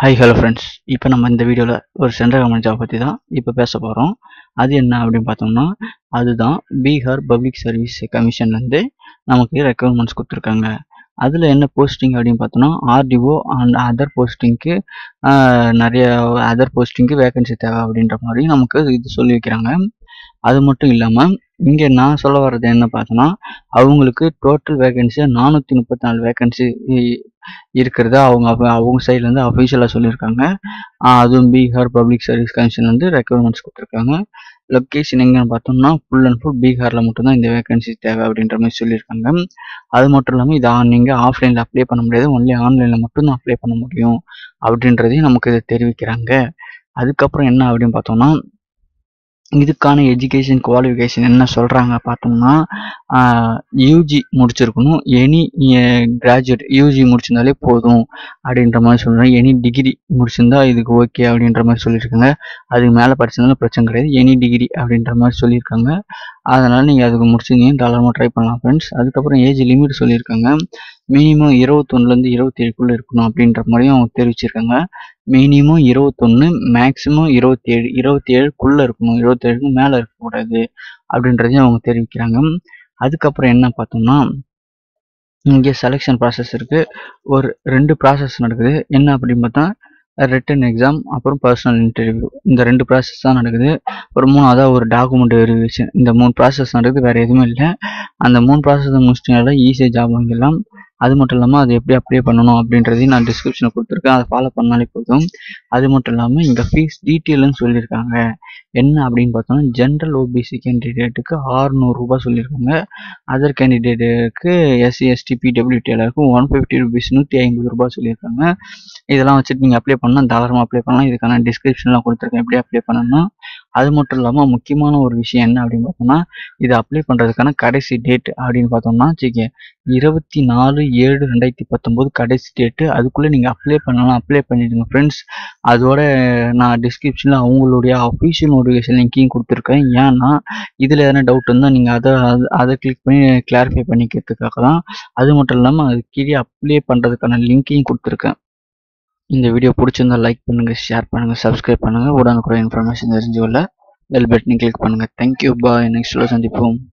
Hi hello friends இப்போ நம்ம இந்த வீடியோவில் ஒரு சென்ட்ரல் கவர்மெண்ட் ஜாப் பற்றி தான் இப்போ பேச போகிறோம் அது என்ன அப்படின்னு பார்த்தோம்னா அதுதான் பீகார் பப்ளிக் சர்வீஸ் கமிஷன்லேருந்து நமக்கு ரெக்குவயர்மெண்ட்ஸ் கொடுத்துருக்காங்க. அதில் என்ன போஸ்டிங் அப்படின்னு பார்த்தோம்னா ஆர்டிஓ அண்ட் அதர் போஸ்டிங்க்கு நிறைய அதர் போஸ்டிங்க்கு வேகன்சி தேவை அப்படின்ற மாதிரி நமக்கு இது சொல்லி வைக்கிறாங்க. அது மட்டும் இல்லாமல் இங்கே நான் சொல்ல வர்றது என்ன பார்த்தோன்னா அவங்களுக்கு டோட்டல் வேகன்சி நானூற்றி முப்பத்தி நாலு வேகன்சி இருக்கிறதா அவங்க அவங்க சைட்லேருந்து அஃபிஷியலாக சொல்லியிருக்காங்க. அதுவும் பீகார் பப்ளிக் சர்வீஸ் கமிஷன் வந்து ரெக்குவயர்மெண்ட்ஸ் கொடுத்துருக்காங்க. லொக்கேஷன் எங்கன்னு பார்த்தோம்னா ஃபுல் அண்ட் ஃபுல் பீகாரில் மட்டும்தான் இந்த வேகன்சி தேவை அப்படின்ற மாதிரி சொல்லியிருக்காங்க. அது மட்டும் இல்லாமல் இதை நீங்கள் ஆஃப்லைனில் அப்ளை பண்ண முடியாது. ஒன்லி ஆன்லைனில் மட்டும்தான் அப்ளை பண்ண முடியும் அப்படின்றதையும் நமக்கு இதை தெரிவிக்கிறாங்க. அதுக்கப்புறம் என்ன அப்படின்னு பார்த்தோம்னா இதுக்கான எஜுகேஷன் குவாலிஃபிகேஷன் என்ன சொல்கிறாங்க பார்த்தோம்னா யூஜி முடிச்சிருக்கணும். எனி கிராஜுவேட் யூஜி முடிச்சிருந்தாலே போதும் அப்படின்ற மாதிரி சொல்கிறாங்க எனி டிகிரி முடிச்சிருந்தா இதுக்கு ஓகே அப்படின்ற மாதிரி சொல்லியிருக்காங்க. அதுக்கு மேலே படிச்சிருந்தாலும் பிரச்சனை கிடையாது. எனி டிகிரி அப்படின்ற மாதிரி சொல்லியிருக்காங்க. அதனால் நீங்கள் அதுக்கு முடிச்சிருந்தீங்க தாராளமாக ட்ரை பண்ணலாம் ஃப்ரெண்ட்ஸ் அதுக்கப்புறம் ஏஜ் லிமிட் சொல்லியிருக்காங்க. மினிமம் இருபத்தொன்னுலேருந்து இருபத்தேழுக்குள்ளே இருக்கணும் அப்படின்ற மாதிரியும் அவங்க தெரிவிச்சிருக்காங்க. மினிமம் இருபத்தொன்று மேக்ஸிமம் இருபத்தேழு இருபத்தேழுக்குள்ளே இருக்கணும். இருபத்தேழுக்கு மேலே இருக்கக்கூடாது அப்படின்றதையும் அவங்க தெரிவிக்கிறாங்க. அதுக்கப்புறம் என்ன பார்த்தோம்னா இங்கே செலெக்ஷன் ப்ராசஸ் இருக்குது ஒரு ரெண்டு ப்ராசஸ் நடக்குது. என்ன அப்படின்னு பார்த்தா ரிட்டன் எக்ஸாம் அப்புறம் பர்சனல் இன்டர்வியூ இந்த ரெண்டு ப்ராசஸ் தான் நடக்குது. ஒரு அதாவது ஒரு டாக்குமெண்ட் வெரிஃபிகேஷன் இந்த மூணு ப்ராசஸ் நடக்குது வேறு எதுவுமே இல்லை. அந்த மூணு ப்ராசஸ் முடிச்சிட்டிங்கனால ஈஸியாக ஜாப் வாங்கிடலாம். அது மட்டும் இல்லாமல் அது எப்படி அப்ளை பண்ணணும் அப்படின்றதையும் நான் டிஸ்கிரிப்ஷனில் கொடுத்துருக்கேன். அதை ஃபாலோ பண்ணாலே போதும். அது மட்டும் இல்லாமல் இங்கே ஃபீஸ் டீட்டெயில்னு சொல்லியிருக்காங்க. என்ன அப்படின்னு பார்த்தோம்னா ஜென்ரல் ஓபிசி கேண்டிடேட்டுக்கு ஆறுநூறுரூபா சொல்லியிருக்காங்க. அதர் கேண்டிடேட்டுக்கு எஸ்சி எஸ்டி பிடபிள்யூடி எல்லாருக்கும் ஒன் ஃபிஃப்டி ருபீஸ் நூற்றி ஐம்பது ரூபாய் சொல்லியிருக்காங்க. இதெல்லாம் வச்சுட்டு நீங்கள் அப்ளை பண்ணால் தாராளமாக அப்ளை பண்ணலாம். இதுக்கான டிஸ்கிரிப்ஷன்லாம் கொடுத்துருக்கேன். எப்படி அப்ளை பண்ணணும் அது மட்டும் இல்லாமல் முக்கியமான ஒரு விஷயம் என்ன அப்படின்னு பார்த்தோம்னா இது அப்ளை பண்ணுறதுக்கான கடைசி டேட் அப்படின்னு பார்த்தோம்னா வச்சுக்க இருபத்தி நாலு ஏழு ரெண்டாயிரத்தி பத்தொம்போது கடைசி டேட்டு அதுக்குள்ளே நீங்கள் அப்ளை பண்ணலாம் அப்ளை பண்ணிடுங்க ஃப்ரெண்ட்ஸ் அதோட நான் டிஸ்கிரிப்ஷனில் அவங்களுடைய அஃபீஷியல் நோட்டிஃபிகேஷன் லிங்கையும் கொடுத்துருக்கேன். ஏன்னா இதில் எதனா டவுட் இருந்தால் நீங்கள் அதை அதை கிளிக் பண்ணி கிளாரிஃபை பண்ணிக்கிறதுக்காக தான். அது மட்டும் இல்லாமல் அது கீழே அப்ளை பண்ணுறதுக்கான லிங்க்கையும் கொடுத்துருக்கேன். இந்த வீடியோ பிடிச்சிருந்தா லைக் பண்ணுங்கள் ஷேர் பண்ணுங்கள் சப்ஸ்கிரைப் பண்ணுங்கள் உடனுக்குடன் இன்ஃபர்மேஷன் தெரிஞ்சு கொள்ள பெல் பட்டனை கிளிக் பண்ணுங்கள் தேங்க்யூ பாய் நெக்ஸ்ட்டில் சந்திப்போம்.